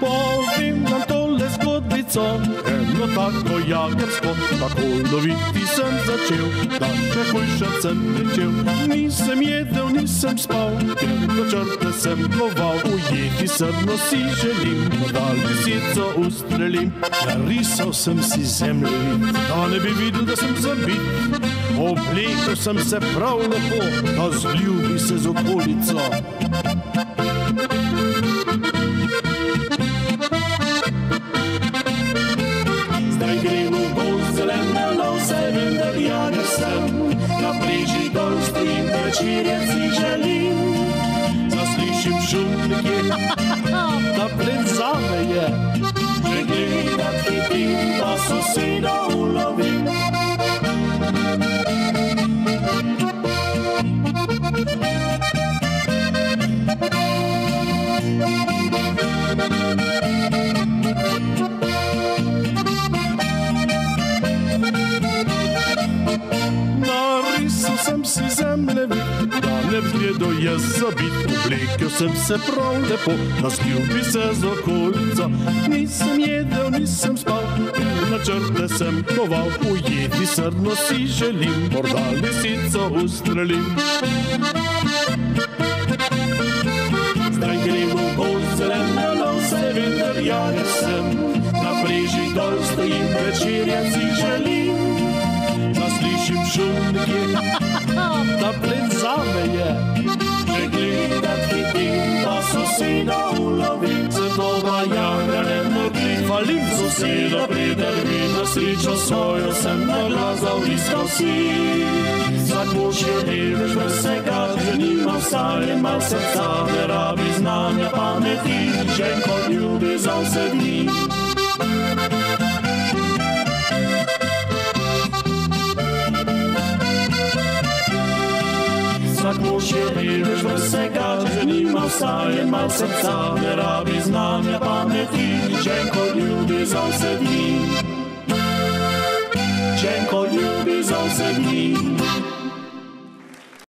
Povem vam tole zgodbico, eno tako jagersko, tako loviti sem začel, da še hujša sem pričel. Nisem jedel, nisem spal, do črte sem loval, ujeti srno si želim, da lisico ustrelim. Narisal sem si zemljevid, da ne bi videl, da sem zabit. Oblekel sem se prav lepo, da zljubi se z okolico. Vem, da jager sem. Na bližji dol stojim, večerje si želim. Zaslišim šum nekje, da plen zame je. Že gledat hitim, da soseda ulovim. Sem si zemlje, da ne vzgledo je zabit. Oblekel sem se prav lepo, naspil bi se z okolico. Nisem jedel, nisem spal, na črte sem koval. Ujeti srno si želim, morda lisico ustrelim. Zdaj gremo bolj zeleno, no vse vem, da jager sem. Na breži dol stojim, večerje si želim. Zaslišim šum nekje, soseda ulovim. Zato da jagra ne motim, falim soseda pridrvi. Na srečo svojo sem na glas zaviskal si. Zakošje delež vsega, že nima vsaj mal srca, ne rabi znanja pameti, že kot ljubi za vse dni. Vsak mož je delež vsega, malo vstaje, malo srca, ne rabi znanja pameti, ženko ljubi za vse dni. Ženko ljubi za vse dni.